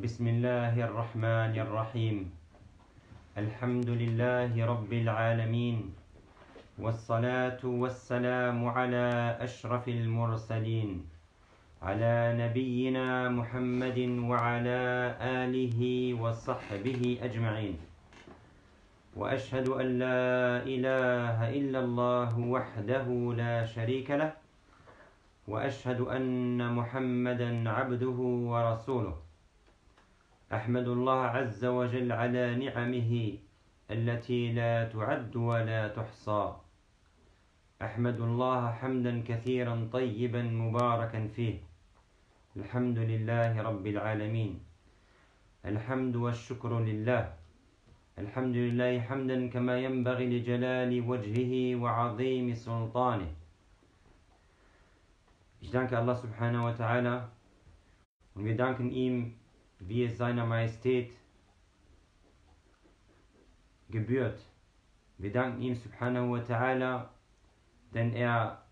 بسم الله الرحمن الرحيم الحمد لله رب العالمين والصلاة والسلام على أشرف المرسلين على نبينا محمد وعلى آله وصحبه أجمعين وأشهد أن لا إله إلا الله وحده لا شريك له وأشهد أن محمدا عبده ورسوله أحمد الله عز وجل على نعمه التي لا تعد ولا تحصى. أحمد الله حمدا كثيرا طيبا مباركا فيه. الحمد لله رب العالمين. الحمد والشكر لله. الحمد لله حمدا كما ينبغي لجلال وجهه وعظيم سلطانه. Ich danke Allah subhanahu wa ta'ala und wir danken ihm, wie es seiner Majestät gebührt. Wir danken ihm subhanahu wa ta'ala, denn er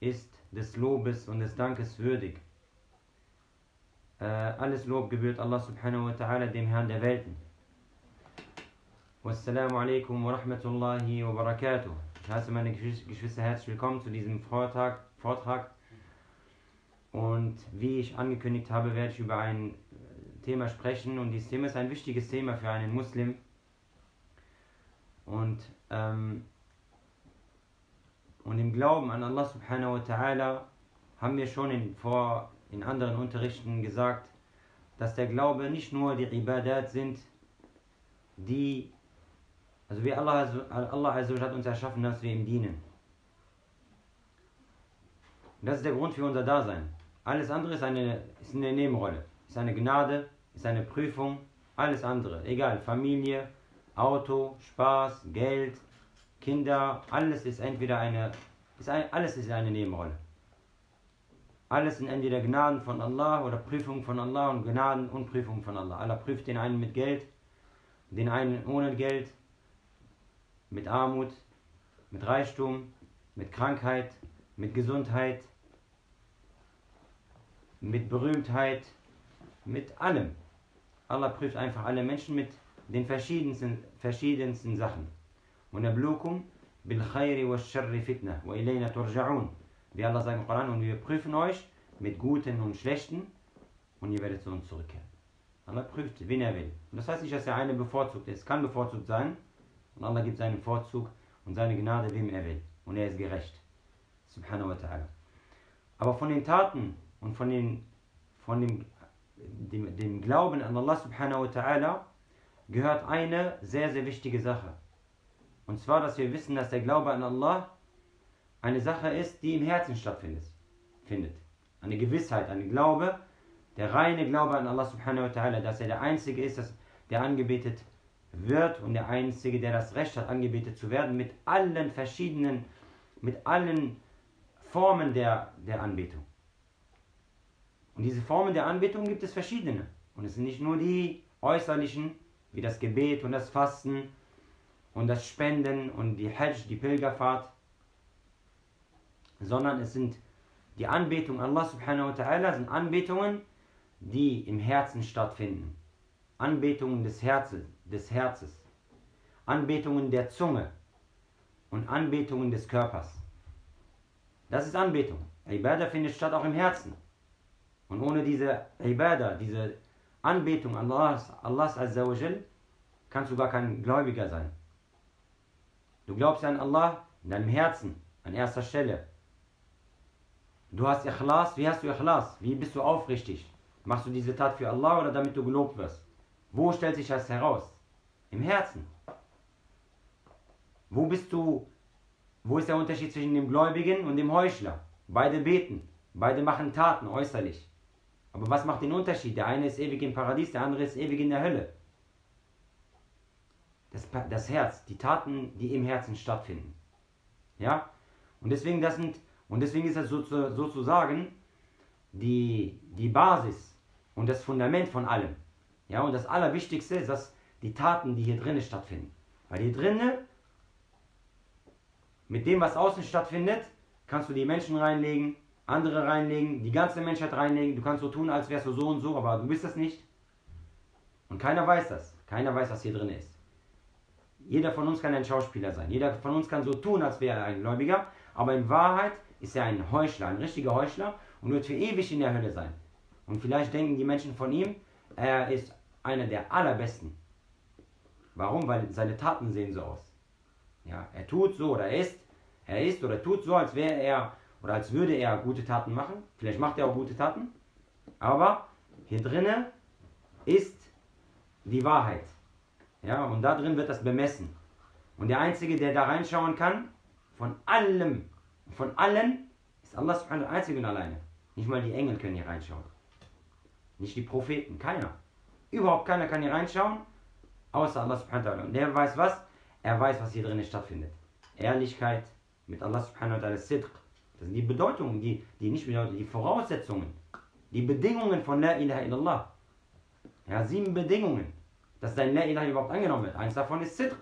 ist des Lobes und des Dankes würdig. Äh, alles Lob gebührt Allah subhanahu wa ta'ala, dem Herrn der Welten. Wassalamu alaikum wa rahmatullahi wa barakatuh. Ich heiße meine Geschwister herzlich willkommen zu diesem Vortrag, Vortrag. Und wie ich angekündigt habe, werde ich über ein Thema sprechen. Und dieses Thema ist ein wichtiges Thema für einen Muslim. Und, ähm, und im Glauben an Allah subhanahu wa ta'ala haben wir schon in, vor, in anderen Unterrichten gesagt, dass der Glaube nicht nur die Ibadat sind, die, also wie Allah, Allah also hat uns erschaffen, dass wir ihm dienen. Das ist der Grund für unser Dasein. Alles andere ist eine, ist eine Nebenrolle, ist eine Gnade, ist eine Prüfung, alles andere, egal, Familie, Auto, Spaß, Geld, Kinder, alles ist entweder eine, ist ein, alles ist eine Nebenrolle. Alles sind entweder Gnaden von Allah oder Prüfungen von Allah und Gnaden und Prüfungen von Allah. Allah prüft den einen mit Geld, den einen ohne Geld, mit Armut, mit Reichtum, mit Krankheit, mit Gesundheit, mit Berühmtheit, mit allem. Allah prüft einfach alle Menschen mit den verschiedensten, verschiedensten Sachen. وَنَبْلُوكُمْ بِالْخَيْرِ وَالشَّرِّ فِتْنَةً وَإِلَيْنَا تُرْجَعُونَ Wie Allah sagt im Koran, und wir prüfen euch mit Guten und Schlechten und ihr werdet zu uns zurückkehren. Allah prüft, wen er will. Und das heißt nicht, dass der eine bevorzugt ist. Es kann bevorzugt sein. Und Allah gibt seinen Vorzug und seine Gnade, wem er will. Und er ist gerecht. Subhanahu wa ta'ala. Aber von den Taten und von, den, von dem, dem, dem Glauben an Allah subhanahu wa ta'ala gehört eine sehr, sehr wichtige Sache. Und zwar, dass wir wissen, dass der Glaube an Allah eine Sache ist, die im Herzen stattfindet. Findet. Eine Gewissheit, ein Glaube, der reine Glaube an Allah subhanahu wa ta'ala, dass er der Einzige ist, der angebetet wird und der Einzige, der das Recht hat, angebetet zu werden, mit allen verschiedenen, mit allen Formen der, der Anbetung. Und diese Formen der Anbetung gibt es verschiedene. Und es sind nicht nur die äußerlichen, wie das Gebet und das Fasten und das Spenden und die Hajj, die Pilgerfahrt, sondern es sind die Anbetung Allah subhanahu wa ta'ala sind Anbetungen, die im Herzen stattfinden. Anbetungen des Herzens, des Herzens. Anbetungen der Zunge und Anbetungen des Körpers. Das ist Anbetung. Ibadah findet statt auch im Herzen. Und ohne diese Ibadah, diese Anbetung Allahs, Allahs Azzawajal, kannst du gar kein Gläubiger sein. Du glaubst an Allah in deinem Herzen, an erster Stelle. Du hast Ikhlas, wie hast du Ikhlas? Wie bist du aufrichtig? Machst du diese Tat für Allah oder damit du gelobt wirst? Wo stellt sich das heraus? Im Herzen. Wo bist du, wo ist der Unterschied zwischen dem Gläubigen und dem Heuchler? Beide beten, beide machen Taten äußerlich. Aber was macht den Unterschied? Der eine ist ewig im Paradies, der andere ist ewig in der Hölle. Das, das Herz, die Taten, die im Herzen stattfinden. Ja? Und deswegen, das sind, und deswegen ist das sozusagen die, die Basis und das Fundament von allem. Ja? Und das Allerwichtigste ist, dass die Taten, die hier drinnen stattfinden. Weil hier drinnen, mit dem, was außen stattfindet, kannst du die Menschen reinlegen, andere reinlegen, die ganze Menschheit reinlegen. Du kannst so tun, als wärst du so und so, aber du bist das nicht. Und keiner weiß das. Keiner weiß, was hier drin ist. Jeder von uns kann ein Schauspieler sein. Jeder von uns kann so tun, als wäre er ein Gläubiger. Aber in Wahrheit ist er ein Heuchler, ein richtiger Heuchler und wird für ewig in der Hölle sein. Und vielleicht denken die Menschen von ihm, er ist einer der allerbesten. Warum? Weil seine Taten sehen so aus. Ja, er tut so oder er ist, er ist oder tut so, als wäre er oder als würde er gute Taten machen. Vielleicht macht er auch gute Taten. Aber hier drinnen ist die Wahrheit. Ja, und da drin wird das bemessen. Und der Einzige, der da reinschauen kann, von allem, von allen, ist Allah subhanahu wa einzige und alleine. Nicht mal die Engel können hier reinschauen. Nicht die Propheten, keiner. Überhaupt keiner kann hier reinschauen, außer Allah subhanahu wa ta'ala. Und der weiß was? Er weiß, was hier drinnen stattfindet. Ehrlichkeit mit Allah subhanahu wa ta'ala, Sidq. Das sind die Bedeutungen, die, die nicht bedeuten, die Voraussetzungen, die Bedingungen von La ilaha illallah. Ja, sieben Bedingungen, dass dein La ilaha überhaupt angenommen wird. Eins davon ist Sidq.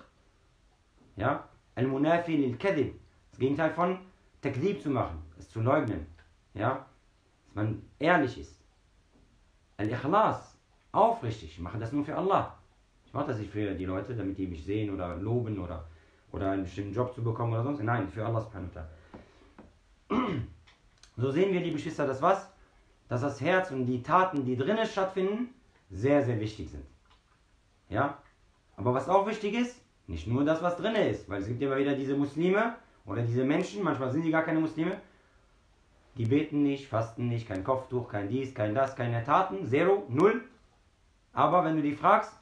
Ja, Al-Munafi lil-Kadib. Das Gegenteil von Takdib zu machen, es zu leugnen. Ja, dass man ehrlich ist. Al-Ikhlas, aufrichtig. Ich mache das nur für Allah. Ich mache das nicht für die Leute, damit die mich sehen oder loben oder, oder einen bestimmten Job zu bekommen oder sonst. Nein, für Allah subhanahu wa So sehen wir, liebe Geschwister, dass was? Dass das Herz und die Taten, die drinnen stattfinden, sehr, sehr wichtig sind. Ja? Aber was auch wichtig ist, nicht nur das, was drin ist, weil es gibt immer wieder diese Muslime oder diese Menschen, manchmal sind die gar keine Muslime, die beten nicht, fasten nicht, kein Kopftuch, kein dies, kein das, keine Taten, zero, null. Aber wenn du die fragst,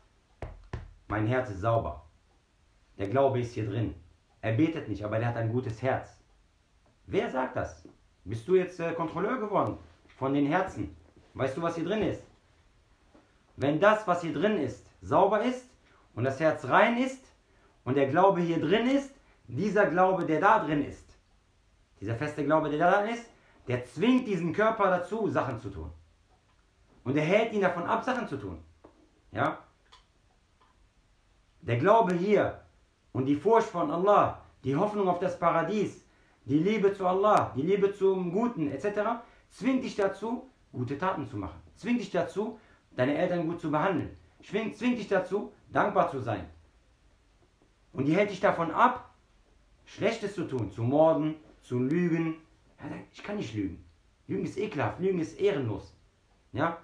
mein Herz ist sauber. Der Glaube ist hier drin. Er betet nicht, aber er hat ein gutes Herz. Wer sagt das? Bist du jetzt äh, Kontrolleur geworden von den Herzen? Weißt du, was hier drin ist? Wenn das, was hier drin ist, sauber ist und das Herz rein ist und der Glaube hier drin ist, dieser Glaube, der da drin ist, dieser feste Glaube, der da drin ist, der zwingt diesen Körper dazu, Sachen zu tun. Und er hält ihn davon ab, Sachen zu tun. Ja? Der Glaube hier und die Furcht von Allah, die Hoffnung auf das Paradies, die Liebe zu Allah, die Liebe zum Guten etc., zwingt dich dazu, gute Taten zu machen. Zwingt dich dazu, deine Eltern gut zu behandeln. Zwingt, zwingt dich dazu, dankbar zu sein. Und die hält dich davon ab, Schlechtes zu tun, zu morden, zu lügen. Ich kann nicht lügen. Lügen ist ekelhaft, Lügen ist ehrenlos. Ja?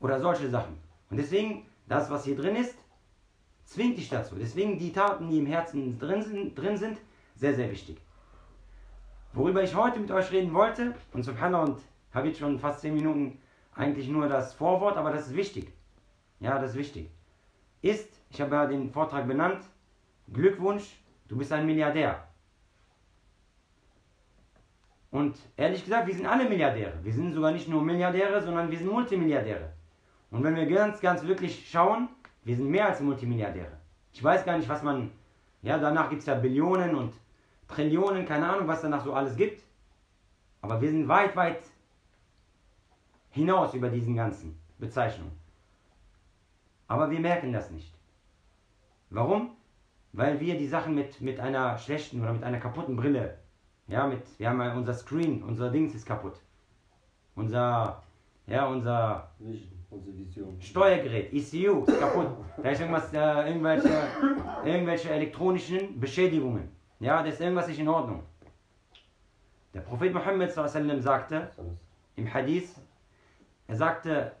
Oder solche Sachen. Und deswegen, das, was hier drin ist, zwingt dich dazu. Deswegen die Taten, die im Herzen drin sind, drin sind sehr, sehr wichtig. Worüber ich heute mit euch reden wollte, und Subhanallah, und habe jetzt schon fast 10 Minuten eigentlich nur das Vorwort, aber das ist wichtig. Ja, das ist wichtig. Ist, ich habe ja den Vortrag benannt, Glückwunsch, du bist ein Milliardär. Und ehrlich gesagt, wir sind alle Milliardäre. Wir sind sogar nicht nur Milliardäre, sondern wir sind Multimilliardäre. Und wenn wir ganz, ganz wirklich schauen, wir sind mehr als Multimilliardäre. Ich weiß gar nicht, was man, ja, danach gibt es ja Billionen und Trillionen, keine Ahnung, was danach so alles gibt. Aber wir sind weit, weit hinaus über diesen ganzen Bezeichnungen. Aber wir merken das nicht. Warum? Weil wir die Sachen mit, mit einer schlechten oder mit einer kaputten Brille, ja, mit, wir haben ja unser Screen, unser Dings ist kaputt. Unser, ja, unser Steuergerät, ECU, ist kaputt. Da ist irgendwas, äh, irgendwelche, irgendwelche elektronischen Beschädigungen. Ja, das ist irgendwas nicht in Ordnung. Der Prophet Muhammad sagte im Hadith, er sagte,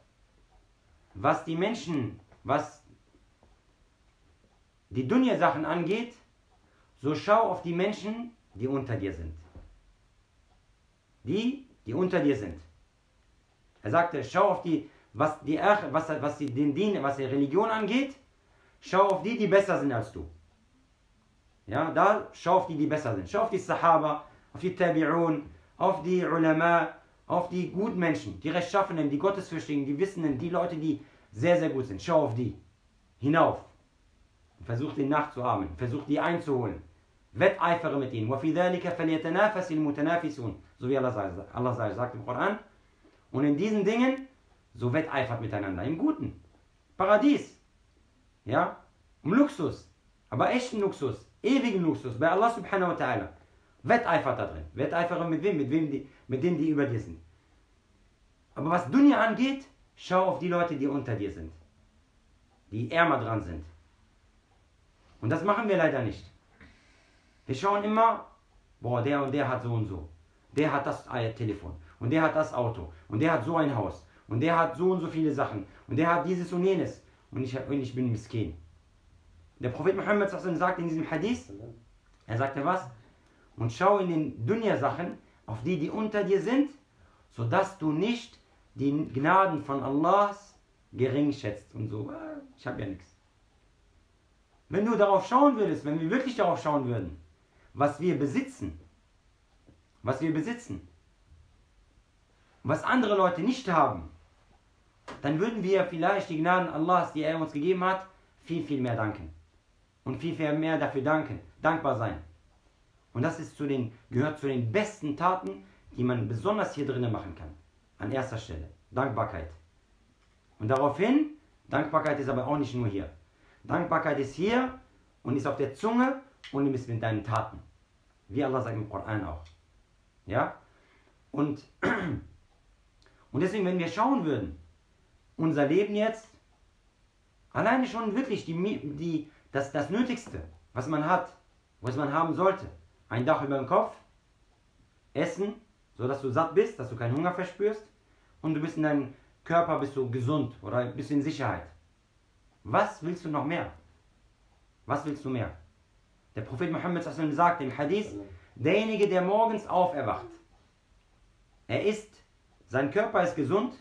was die Menschen, was die Dunya-Sachen angeht, so schau auf die Menschen, die unter dir sind. Die, die unter dir sind. Er sagte, schau auf die, was die, was, was die, den Dien, was die Religion angeht, schau auf die, die besser sind als du. Ja, da schau auf die, die besser sind. Schau auf die Sahaba, auf die Tabi'un, auf die Ulama, auf die Gutmenschen, die Rechtschaffenen, die Gottesfürchtigen, die Wissenden, die Leute, die sehr, sehr gut sind. Schau auf die. Hinauf. Versuch den nachzuahmen. Versuch die einzuholen. Wetteifere mit ihnen. So wie Allah sagt, Allah sagt im Koran. Und in diesen Dingen, so wetteifert miteinander. Im Guten. Paradies. Ja? Um Luxus. Aber echten Luxus. Ewigen Luxus. Bei Allah subhanahu wa ta'ala. Wetteifert da drin. Wetteifere mit wem? Mit wem die, mit denen, die über dir sind. Aber was Dunya angeht, schau auf die Leute, die unter dir sind. die ärmer dran sind. Und das machen wir leider nicht. Wir schauen immer, boah, der und der hat so und so. Der hat das Telefon. Und der hat das Auto. Und der hat so ein Haus. Und der hat so und so viele Sachen. Und der hat dieses und jenes. Und ich, und ich bin miskin. Der Prophet Muhammad sagt in diesem Hadith, er sagte was? Und schau in den Dunya-Sachen auf die, die unter dir sind, sodass du nicht die Gnaden von Allahs gering schätzt und so, ah, ich habe ja nichts. Wenn du darauf schauen würdest, wenn wir wirklich darauf schauen würden, was wir besitzen, was wir besitzen, was andere Leute nicht haben, dann würden wir vielleicht die Gnaden Allahs, die er uns gegeben hat, viel, viel mehr danken und viel, viel mehr dafür danken, dankbar sein. Und das ist zu den, gehört zu den besten Taten, die man besonders hier drinnen machen kann. An erster Stelle. Dankbarkeit. Und daraufhin, Dankbarkeit ist aber auch nicht nur hier. Dankbarkeit ist hier und ist auf der Zunge und ist mit deinen Taten. Wie Allah sagt im Koran auch. Ja? Und, und deswegen, wenn wir schauen würden, unser Leben jetzt, alleine schon wirklich die, die, das, das Nötigste, was man hat, was man haben sollte. Ein Dach über dem Kopf, Essen, so dass du satt bist, dass du keinen Hunger verspürst und du bist in deinem Körper bist du gesund oder bist in Sicherheit. Was willst du noch mehr? Was willst du mehr? Der Prophet Muhammad sagt im Hadith, derjenige, der morgens auferwacht, er ist, sein Körper ist gesund,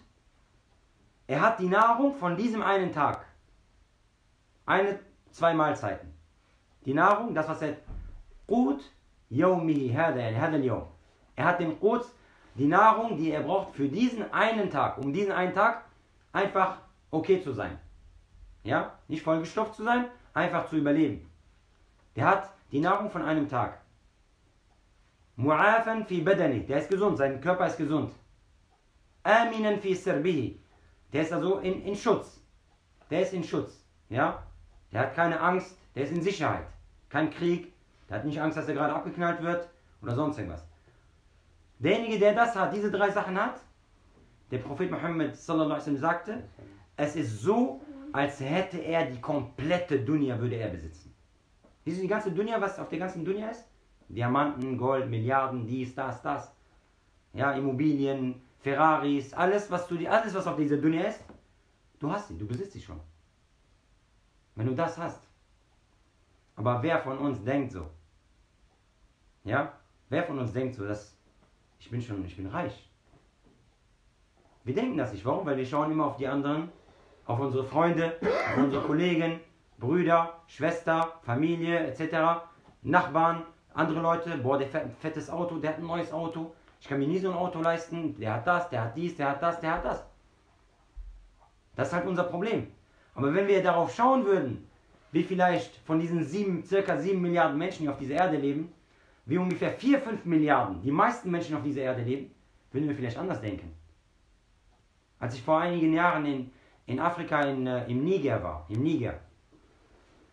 er hat die Nahrung von diesem einen Tag. Eine, zwei Mahlzeiten. Die Nahrung, das was er Qut Yawmihi Yawm. Er hat dem Qut die Nahrung, die er braucht für diesen einen Tag, um diesen einen Tag einfach okay zu sein. Ja, nicht vollgestopft zu sein, einfach zu überleben. Der hat die Nahrung von einem Tag. Mu'afan fi badani, der ist gesund, sein Körper ist gesund. Aminan fi sirbihi, der ist also in, in Schutz. Der ist in Schutz, ja der hat keine Angst, der ist in Sicherheit. Kein Krieg, der hat nicht Angst, dass er gerade abgeknallt wird oder sonst irgendwas. Derjenige, der das hat, diese drei Sachen hat, der Prophet Muhammad sallallahu alaihi sagte, es ist so, als hätte er die komplette Dunya würde er besitzen. Diese die ganze Dunya, was auf der ganzen Dunya ist? Diamanten, Gold, Milliarden, dies, das, das. Ja, Immobilien, Ferraris, alles, was du alles, was auf dieser Dunya ist, du hast sie, du besitzt sie schon. Wenn du das hast. Aber wer von uns denkt so? Ja? Wer von uns denkt so, dass ich bin schon, ich bin reich? Wir denken das nicht. Warum? Weil wir schauen immer auf die anderen, auf unsere Freunde, auf unsere Kollegen, Brüder, Schwester, Familie etc., Nachbarn, andere Leute. Boah, der fährt ein fettes Auto, der hat ein neues Auto. Ich kann mir nie so ein Auto leisten. Der hat das, der hat dies, der hat das, der hat das. Das ist halt unser Problem. Aber wenn wir darauf schauen würden, wie vielleicht von diesen sieben, circa sieben Milliarden Menschen, die auf dieser Erde leben, wie ungefähr 4, 5 Milliarden, die meisten Menschen auf dieser Erde leben, würden wir vielleicht anders denken. Als ich vor einigen Jahren in, in Afrika in, äh, im Niger war, im Niger,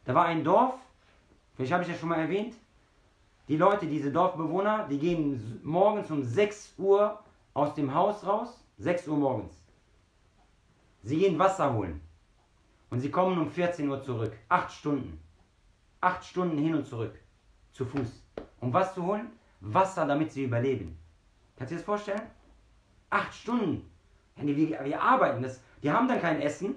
da war ein Dorf, vielleicht habe ich das schon mal erwähnt, die Leute, diese Dorfbewohner, die gehen morgens um 6 Uhr aus dem Haus raus, 6 Uhr morgens. Sie gehen Wasser holen und sie kommen um 14 Uhr zurück. 8 Stunden. 8 Stunden hin und zurück. Zu Fuß. Um was zu holen? Wasser, damit sie überleben. Kannst du dir das vorstellen? Acht Stunden. Wir, wir arbeiten. Das, die haben dann kein Essen,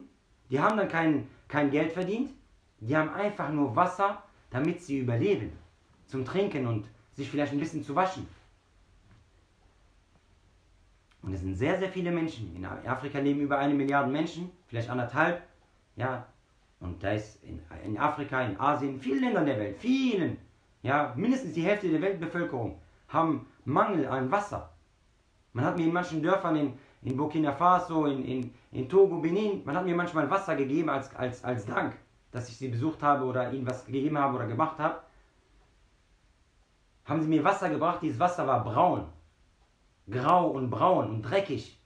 die haben dann kein, kein Geld verdient. Die haben einfach nur Wasser, damit sie überleben. Zum Trinken und sich vielleicht ein bisschen zu waschen. Und es sind sehr, sehr viele Menschen. In Afrika leben über eine Milliarde Menschen, vielleicht anderthalb. Ja, und da ist in, in Afrika, in Asien, in vielen Ländern der Welt, vielen ja, mindestens die Hälfte der Weltbevölkerung haben Mangel an Wasser. Man hat mir in manchen Dörfern in, in Burkina Faso, in, in, in Togo, Benin, man hat mir manchmal Wasser gegeben als, als, als Dank, dass ich sie besucht habe oder ihnen was gegeben habe oder gemacht habe. Haben sie mir Wasser gebracht, dieses Wasser war braun. Grau und braun und dreckig.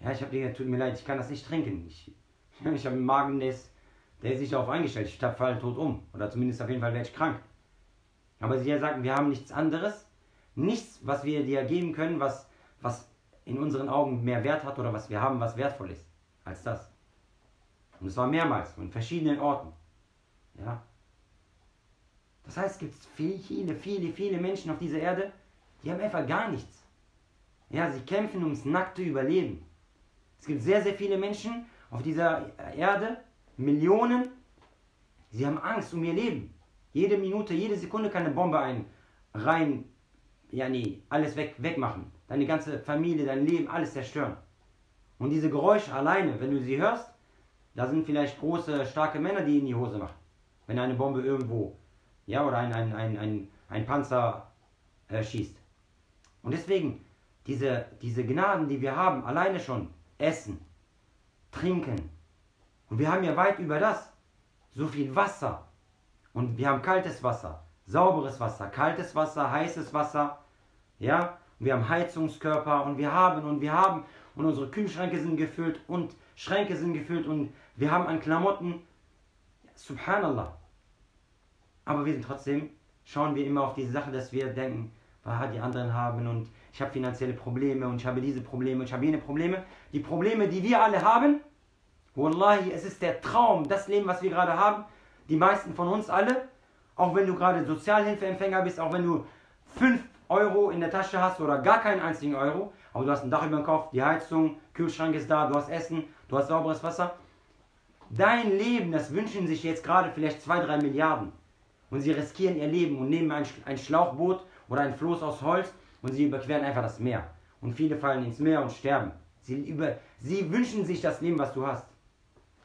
Ja, ich habe gesagt, tut mir leid, ich kann das nicht trinken. Ich, ich habe einen Magen, der ist, der ist sich darauf eingestellt. Ich falle tot um. Oder zumindest auf jeden Fall werde ich krank. Aber sie sagen, wir haben nichts anderes, nichts, was wir dir geben können, was, was in unseren Augen mehr Wert hat oder was wir haben, was wertvoll ist, als das. Und es war mehrmals, in verschiedenen Orten. Ja. Das heißt, es gibt viele, viele, viele Menschen auf dieser Erde, die haben einfach gar nichts. Ja, sie kämpfen ums nackte Überleben. Es gibt sehr, sehr viele Menschen auf dieser Erde, Millionen, sie haben Angst um ihr Leben. Jede Minute, jede Sekunde kann eine Bombe ein, rein, ja nee, alles weg, wegmachen. Deine ganze Familie, dein Leben, alles zerstören. Und diese Geräusche alleine, wenn du sie hörst, da sind vielleicht große, starke Männer, die in die Hose machen. Wenn eine Bombe irgendwo, ja, oder ein, ein, ein, ein, ein Panzer äh, schießt. Und deswegen, diese, diese Gnaden, die wir haben, alleine schon, Essen, Trinken. Und wir haben ja weit über das so viel Wasser. Und wir haben kaltes Wasser, sauberes Wasser, kaltes Wasser, heißes Wasser. Ja, und wir haben Heizungskörper und wir haben und wir haben und unsere Kühlschränke sind gefüllt und Schränke sind gefüllt und wir haben an Klamotten. Subhanallah. Aber wir sind trotzdem, schauen wir immer auf diese Sache, dass wir denken, die anderen haben und ich habe finanzielle Probleme und ich habe diese Probleme und ich habe jene Probleme. Die Probleme, die wir alle haben, Wallahi, es ist der Traum, das Leben, was wir gerade haben, die meisten von uns alle, auch wenn du gerade Sozialhilfeempfänger bist, auch wenn du 5 Euro in der Tasche hast oder gar keinen einzigen Euro, aber du hast ein Dach über dem Kopf, die Heizung, Kühlschrank ist da, du hast Essen, du hast sauberes Wasser. Dein Leben, das wünschen sich jetzt gerade vielleicht 2, 3 Milliarden. Und sie riskieren ihr Leben und nehmen ein, ein Schlauchboot oder ein Floß aus Holz und sie überqueren einfach das Meer. Und viele fallen ins Meer und sterben. Sie, über, sie wünschen sich das Leben, was du hast.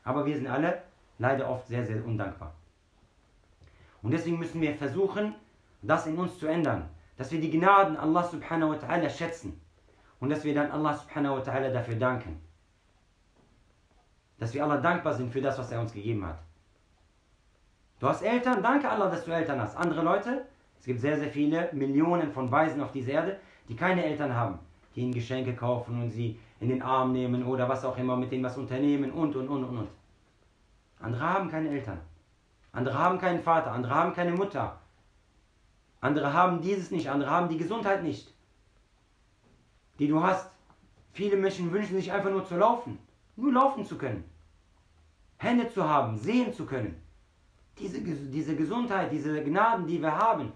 Aber wir sind alle leider oft sehr, sehr undankbar. Und deswegen müssen wir versuchen, das in uns zu ändern. Dass wir die Gnaden Allah subhanahu wa ta'ala schätzen. Und dass wir dann Allah subhanahu wa ta'ala dafür danken. Dass wir Allah dankbar sind für das, was er uns gegeben hat. Du hast Eltern, danke Allah, dass du Eltern hast. Andere Leute, es gibt sehr, sehr viele Millionen von Weisen auf dieser Erde, die keine Eltern haben, die ihnen Geschenke kaufen und sie in den Arm nehmen oder was auch immer, mit denen was unternehmen und und und und und. Andere haben keine Eltern. Andere haben keinen Vater, andere haben keine Mutter. Andere haben dieses nicht, andere haben die Gesundheit nicht, die du hast. Viele Menschen wünschen sich einfach nur zu laufen, nur laufen zu können. Hände zu haben, sehen zu können. Diese, diese Gesundheit, diese Gnaden, die wir haben,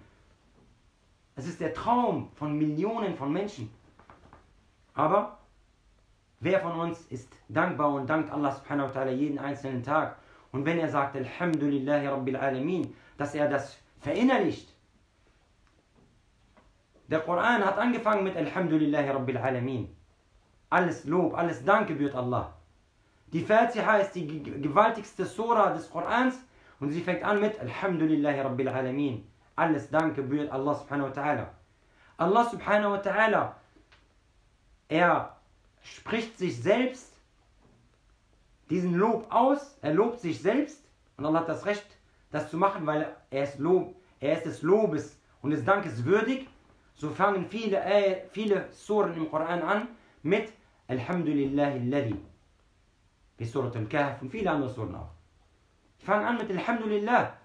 es ist der Traum von Millionen von Menschen. Aber wer von uns ist dankbar und dankt Allah subhanahu wa ta'ala jeden einzelnen Tag? Und wenn er sagt, Alhamdulillahi Rabbil Alamin, dass er das verinnerlicht. Der Koran hat angefangen mit Alhamdulillahi Rabbil Alamin. Alles Lob, alles Dank gebührt Allah. Die Fatiha ist die gewaltigste Sura des Korans und sie fängt an mit Alhamdulillahi Rabbil Alamin. Alles Dank gebührt Allah subhanahu wa ta'ala. Allah subhanahu wa ta'ala, er spricht sich selbst diesen Lob aus, er lobt sich selbst und Allah hat das Recht, das zu machen, weil er ist, Lob, er ist des Lobes und des Dankes würdig. So fangen viele, äh, viele Suren im Koran an mit Alhamdulillahi alladhi. Wie Surat al-Kahf und viele andere Suren auch. Fangen an mit Alhamdulillah.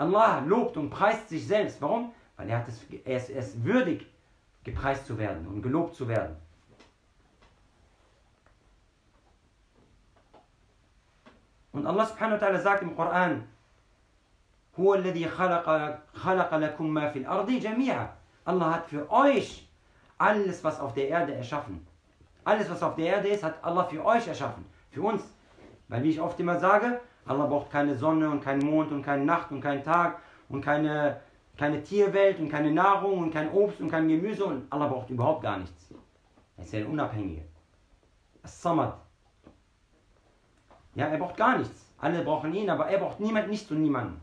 Allah lobt und preist sich selbst. Warum? Weil er, hat es, er, ist, er ist würdig, gepreist zu werden und gelobt zu werden. Und Allah subhanahu wa ta'ala sagt im Koran, هو الذي خلق, خلق لكم ما في الأرض جميعا. Allah hat für euch alles, was auf der Erde erschaffen. Alles, was auf der Erde ist, hat Allah für euch erschaffen. Für uns. Weil wie ich oft immer sage, Allah braucht keine Sonne und keinen Mond und keine Nacht und keinen Tag und keine, keine Tierwelt und keine Nahrung und kein Obst und kein Gemüse und Allah braucht überhaupt gar nichts. Er ist ja ein Unabhängiger. As-Samad. Ja, er braucht gar nichts. Alle brauchen ihn, aber er braucht niemand, nichts und niemanden.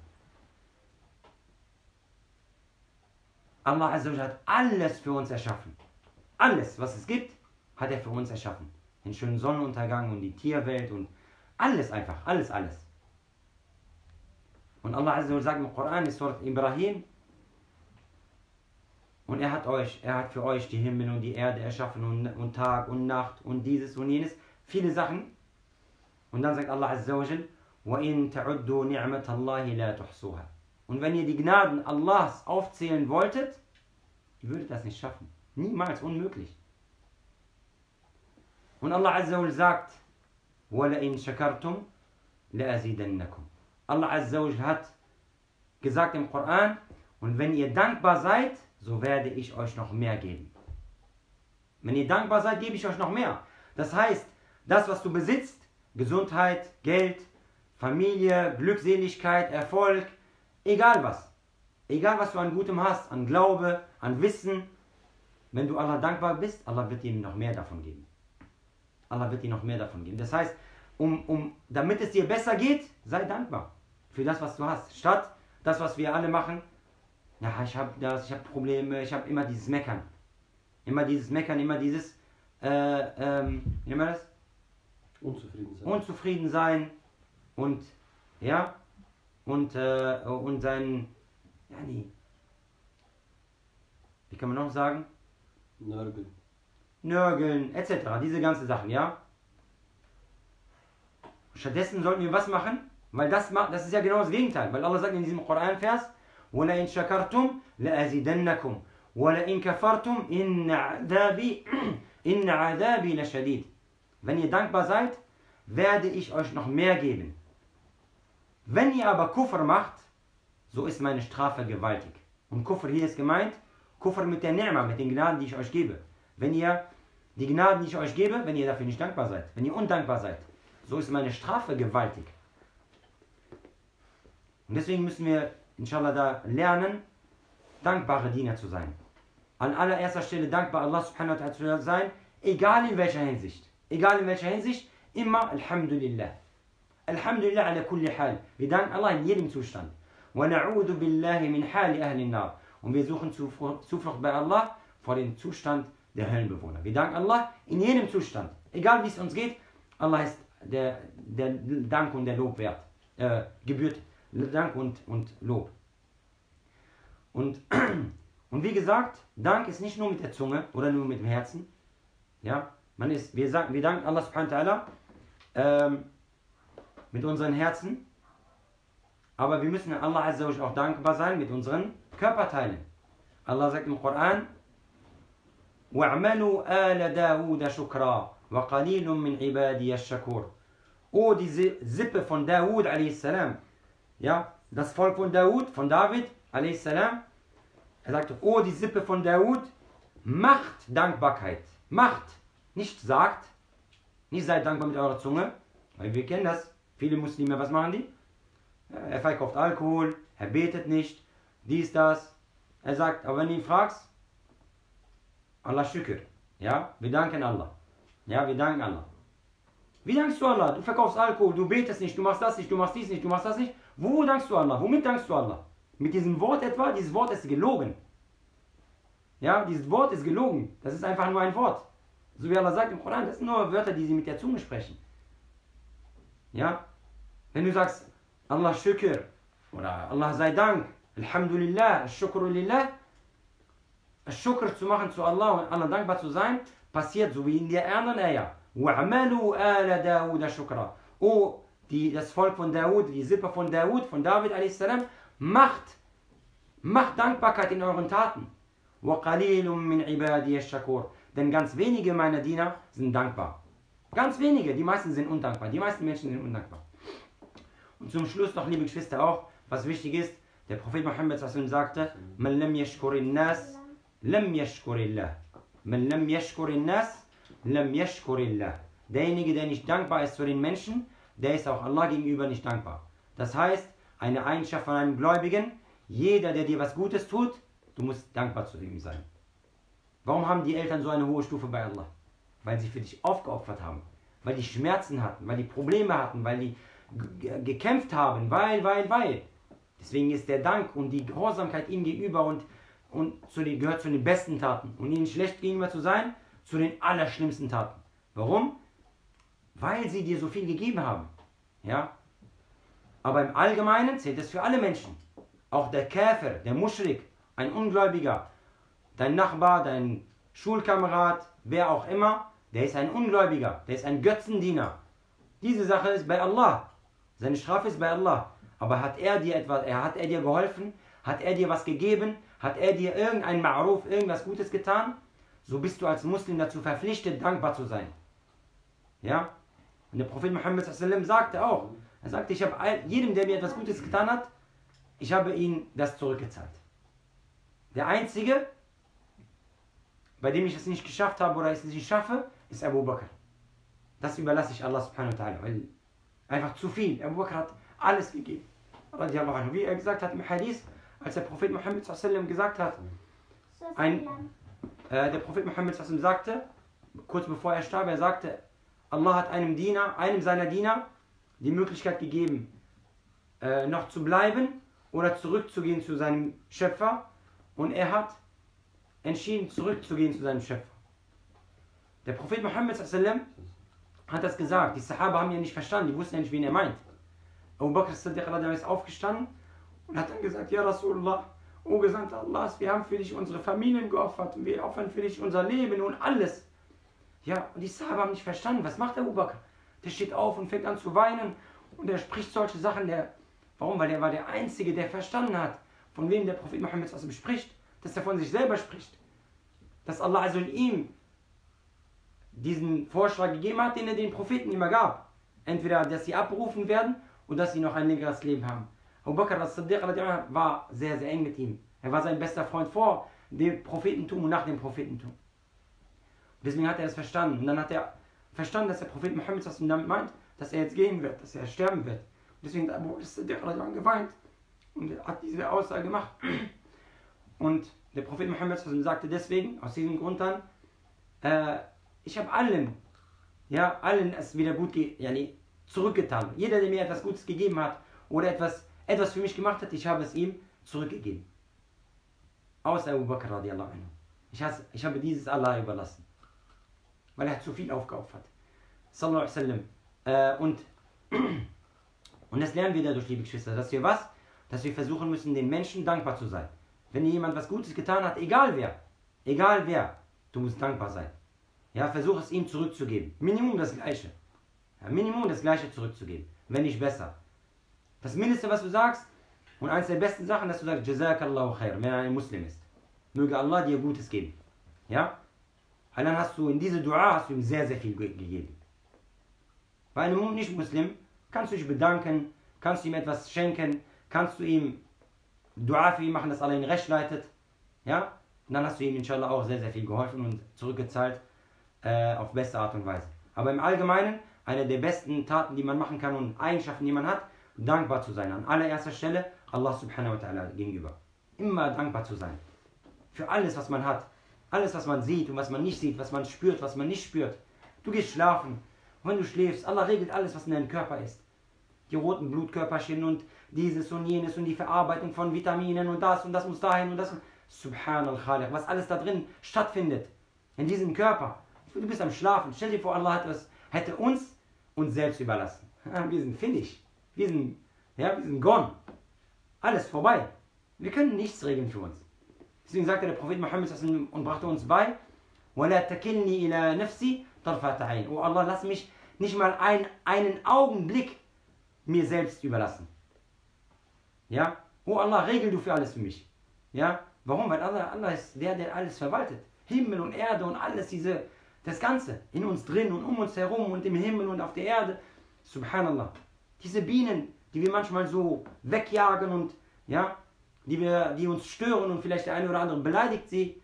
Allah Azza hat alles für uns erschaffen. Alles, was es gibt, hat er für uns erschaffen. Den schönen Sonnenuntergang und die Tierwelt und alles einfach, alles, alles. Und Allah Azza sagt im Koran, in Surat Ibrahim, und er hat euch, er hat für euch die Himmel und die Erde erschaffen und, und Tag und Nacht und dieses und jenes, viele Sachen. Und dann sagt Allah Azza wa Jal, وَإِن تَعُدُّوا نِعْمَةَ اللَّهِ لَا تُحْصُوهَا Und wenn ihr die Gnaden Allahs aufzählen wolltet, ihr würdet das nicht schaffen. Niemals, unmöglich. Und Allah Azza wa Jal sagt, وَلَئِن شَكَرْتُمْ لأزيدنكم. Allah Azza wa Jal hat gesagt im Koran, und wenn ihr dankbar seid, so werde ich euch noch mehr geben. Wenn ihr dankbar seid, gebe ich euch noch mehr. Das heißt, das, was du besitzt, Gesundheit, Geld, Familie, Glückseligkeit, Erfolg, egal was. Egal was du an Gutem hast, an Glaube, an Wissen, wenn du Allah dankbar bist, Allah wird dir noch mehr davon geben. Allah wird dir noch mehr davon geben. Das heißt, um, um, damit es dir besser geht, sei dankbar für das, was du hast. Statt das, was wir alle machen, ja, ich habe das, ich habe Probleme, ich habe immer dieses Meckern. Immer dieses Meckern, immer dieses, äh, ähm, wie das? Unzufrieden sein. Unzufrieden sein und, ja, und, äh, und sein, ja, nee. Wie kann man noch sagen? Nörgeln. Nörgeln, etc. Diese ganzen Sachen, ja? Stattdessen sollten wir was machen? Weil das, macht, das ist ja genau das Gegenteil. Weil Allah sagt in diesem Koran-Vers, وَلَئِنْ شَكَرْتُمْ لَأَزِدَنَّكُمْ وَلَئِنْ كَفَرْتُمْ إِنَّ عَذَابِي إِنَّ عَذَابِي لَشَدِيدٌ Wenn ihr dankbar seid, werde ich euch noch mehr geben. Wenn ihr aber Kufr macht, so ist meine Strafe gewaltig. Und Kufr hier ist gemeint, Kufr mit der Ni'ma, mit den Gnaden, die ich euch gebe. Wenn ihr die Gnaden, die ich euch gebe, wenn ihr dafür nicht dankbar seid, wenn ihr undankbar seid, so ist meine Strafe gewaltig. Und deswegen müssen wir, inshallah, da lernen, dankbare Diener zu sein. An allererster Stelle dankbar Allah subhanahu wa ta'ala zu sein, egal in welcher Hinsicht. Egal in welcher Hinsicht, immer Alhamdulillah. Alhamdulillah ala kulli hal. Wir danken Allah in jedem Zustand. وَنَعُوذُ بِاللَّهِ مِنْ حَالِ أَهْلِ النَّارِ Und wir suchen Zuflucht bei Allah vor dem Zustand der Höllenbewohner. Wir danken Allah in jedem Zustand. Egal wie es uns geht, Allah ist der, der Dank und der Lob wert. Äh, gebührt Dank und, und Lob. Und, und wie gesagt, Dank ist nicht nur mit der Zunge oder nur mit dem Herzen. Ja, man ist, wir, sagen, wir danken Allah subhanahu wa ta'ala ähm, mit unseren Herzen, aber wir müssen Allah Azza wa auch dankbar sein mit unseren Körperteilen. Allah sagt im Koran, وَاعْمَلُوا آلَ دَاوُودَ شُكْرًا وَقَلِيلٌ مِنْ عِبَادِيَ الشَّكُورِ Oh, diese Sippe von Dawud a.s. Ja, das Volk von Dawud, von David a.s. Er sagte, oh, die Sippe von Dawud, macht Dankbarkeit. Macht, nicht sagt. Nicht seid dankbar mit eurer Zunge, weil wir kennen das. Viele Muslime, was machen die? Er verkauft Alkohol, er betet nicht, dies, das. Er sagt, aber wenn du ihn fragst, Allah Shukr. Ja, wir danken Allah. Ja, wir danken Allah. Wie dankst du Allah? Du verkaufst Alkohol, du betest nicht, du machst das nicht, du machst dies nicht, du machst das nicht. Wo dankst du Allah? Womit dankst du Allah? Mit diesem Wort etwa? Dieses Wort ist gelogen. Ja, dieses Wort ist gelogen. Das ist einfach nur ein Wort. So wie Allah sagt im Koran, das sind nur Wörter, die sie mit der Zunge sprechen. Ja? Wenn du sagst, Allah Shukr oder Allah sei Dank, Alhamdulillah, Shukrulillah, Shukr zu machen zu Allah und Allah dankbar zu sein, passiert so wie in der anderen Ayah. وَعْمَلُوا آلَ دَاوُدَ شُكْرًا Oh, die, das Volk von Daud, die Sippe von Daud, von David a.s. macht, macht Dankbarkeit in euren Taten. Denn ganz wenige meiner Diener sind dankbar. Ganz wenige, die meisten sind undankbar. Die meisten Menschen sind undankbar. Und zum Schluss noch, liebe Geschwister, auch, was wichtig ist, der Prophet Mohammed Muhammad sagte, Man lam yashkurin nas, lam yashkurillah. Man lam yashkurin nas, lam yashkurillah. Derjenige, der nicht dankbar ist zu den Menschen, der ist auch Allah gegenüber nicht dankbar. Das heißt, eine Eigenschaft von einem Gläubigen, jeder, der dir was Gutes tut, du musst dankbar zu ihm sein. Warum haben die Eltern so eine hohe Stufe bei Allah? Weil sie für dich aufgeopfert haben, weil die Schmerzen hatten, weil die Probleme hatten, weil die gekämpft haben, weil, weil, weil. Deswegen ist der Dank und die Gehorsamkeit ihm gegenüber und, und zu den, gehört zu den besten Taten. Und ihnen schlecht gegenüber zu sein, zu den allerschlimmsten Taten. Warum? Weil sie dir so viel gegeben haben. Ja? Aber im Allgemeinen zählt es für alle Menschen. Auch der Käfer, der Muschrik, ein Ungläubiger, dein Nachbar, dein Schulkamerad, wer auch immer, der ist ein Ungläubiger, der ist ein Götzendiener. Diese Sache ist bei Allah. Seine Strafe ist bei Allah. Aber hat er dir etwas, hat er dir geholfen? Hat er dir was gegeben? Hat er dir irgendein Ma'ruf, irgendwas Gutes getan? So bist du als Muslim dazu verpflichtet, dankbar zu sein. Ja? Und der Prophet Muhammad sallam sagte auch, Er sagte, ich habe jedem, der mir etwas Gutes getan hat, ich habe ihm das zurückgezahlt. Der Einzige, bei dem ich es nicht geschafft habe oder es nicht schaffe, ist Abu Bakr. Das überlasse ich Allah subhanahu wa ta'ala, weil einfach zu viel. Abu Bakr hat alles gegeben. Wie er gesagt hat im Hadith, als der Prophet Muhammad wasallam gesagt hat, Ein- äh, der Prophet Muhammad wasallam sagte, kurz bevor er starb, er sagte, Allah hat einem Diener, einem seiner Diener, die Möglichkeit gegeben, äh, noch zu bleiben oder zurückzugehen zu seinem Schöpfer und er hat entschieden, zurückzugehen zu seinem Schöpfer. Der Prophet Muhammad wasallam hat das gesagt. Die Sahaba haben ja nicht verstanden, die wussten ja nicht, wen er meint. Abu Bakr ist aufgestanden und hat dann gesagt, Ja Rasulullah, O Gesandter Allahs, wir haben für dich unsere Familien geopfert und wir opfern für dich unser Leben und alles. Ja, und die Sahaba haben nicht verstanden, was macht Abu Bakr? Der steht auf und fängt an zu weinen und er spricht solche Sachen. Der, warum? Weil er war der Einzige, der verstanden hat, von wem der Prophet wasallam spricht, dass er von sich selber spricht. Dass Allah also ihm diesen Vorschlag gegeben hat, den er den Propheten immer gab. Entweder, dass sie abberufen werden und dass sie noch ein längeres Leben haben. Abu Bakr as-Siddiq war sehr, sehr eng mit ihm. Er war sein bester Freund vor dem Prophetentum und nach dem Prophetentum. Deswegen hat er es verstanden. Und dann hat er verstanden, dass der Prophet wasallam damit meint, dass er jetzt gehen wird, dass er sterben wird. Und deswegen hat Abu anhu geweint und hat diese Aussage gemacht. Und der Prophet wasallam sagte deswegen, aus diesem Grund dann, äh, ich habe allen, ja, allen es wieder gut yani, zurückgetan. Jeder, der mir etwas Gutes gegeben hat oder etwas, etwas für mich gemacht hat, ich habe es ihm zurückgegeben. Außer Abu Bakr radiallahu anhu. Ich, ich habe dieses Allah überlassen. Weil er zu viel aufgeopfert. Sallallahu. Äh, und, und das lernen wir dadurch, liebe Geschwister, dass wir was? Dass wir versuchen müssen, den Menschen dankbar zu sein. Wenn dir jemand was Gutes getan hat, egal wer, egal wer, du musst dankbar sein. Ja, versuch es ihm zurückzugeben. Minimum das Gleiche. Ja, Minimum das Gleiche zurückzugeben. Wenn nicht besser. Das Mindeste, was du sagst, und eines der besten Sachen, dass du sagst, Jazakallahu khair, wenn er ein Muslim ist. Möge Allah dir Gutes geben. Ja? Dann hast du in diese Dua hast du ihm sehr, sehr viel ge gegeben. Bei einem Nicht-Muslim kannst du dich bedanken, kannst du ihm etwas schenken, kannst du ihm Dua für ihn machen, dass Allah ihn recht leitet. Ja? Und dann hast du ihm inshallah auch sehr, sehr viel geholfen und zurückgezahlt äh, auf beste Art und Weise. Aber im Allgemeinen, eine der besten Taten, die man machen kann und Eigenschaften, die man hat, dankbar zu sein. An allererster Stelle Allah subhanahu wa ta'ala gegenüber. Immer dankbar zu sein. Für alles, was man hat. Alles, was man sieht und was man nicht sieht, was man spürt, was man nicht spürt. Du gehst schlafen. Und wenn du schläfst, Allah regelt alles, was in deinem Körper ist. Die roten Blutkörperchen und dieses und jenes und die Verarbeitung von Vitaminen und das und das muss dahin und das. Subhanal Khaliq, was alles da drin stattfindet. In diesem Körper. Du bist am Schlafen. Stell dir vor, Allah hätte uns uns selbst überlassen. Wir sind finnig. Wir sind, ja, wir sind gone. Alles vorbei. Wir können nichts regeln für uns. Deswegen sagte der Prophet Muhammad und brachte uns bei, وَلَا تَكِلْنِي إِلَى نَفْسِي طَرْفَةَ عَيْنٍ Oh Allah, lass mich nicht mal ein, einen Augenblick mir selbst überlassen. Ja? Oh Allah, regel du für alles für mich. Ja? Warum? Weil Allah, Allah ist der, der alles verwaltet. Himmel und Erde und alles, diese, das Ganze in uns drin und um uns herum und im Himmel und auf der Erde. Subhanallah. Diese Bienen, die wir manchmal so wegjagen und ja, die, wir, die uns stören und vielleicht der eine oder andere beleidigt sie.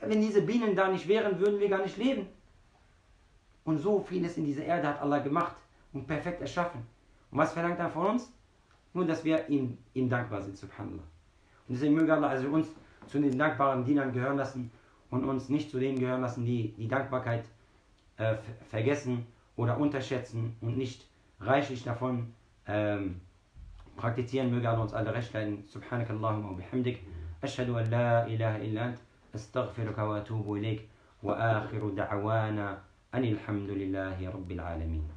Wenn diese Bienen da nicht wären, würden wir gar nicht leben. Und so vieles in dieser Erde hat Allah gemacht und perfekt erschaffen. Und was verlangt er von uns? Nur, dass wir ihm, ihm dankbar sind, subhanallah. Und deswegen möge Allah also uns zu den dankbaren Dienern gehören lassen und uns nicht zu denen gehören lassen, die die Dankbarkeit äh, ver- vergessen oder unterschätzen und nicht reichlich davon ähm, praktizieren. Möge Allah uns alle recht leiten. Subhanak Allahumma wa bihamdik. Ashhadu an la ilaha illa ant. Astaghfiruka wa atubu ilayk. Wa akhiru da'wana anil hamdulillahi rabbil alamin.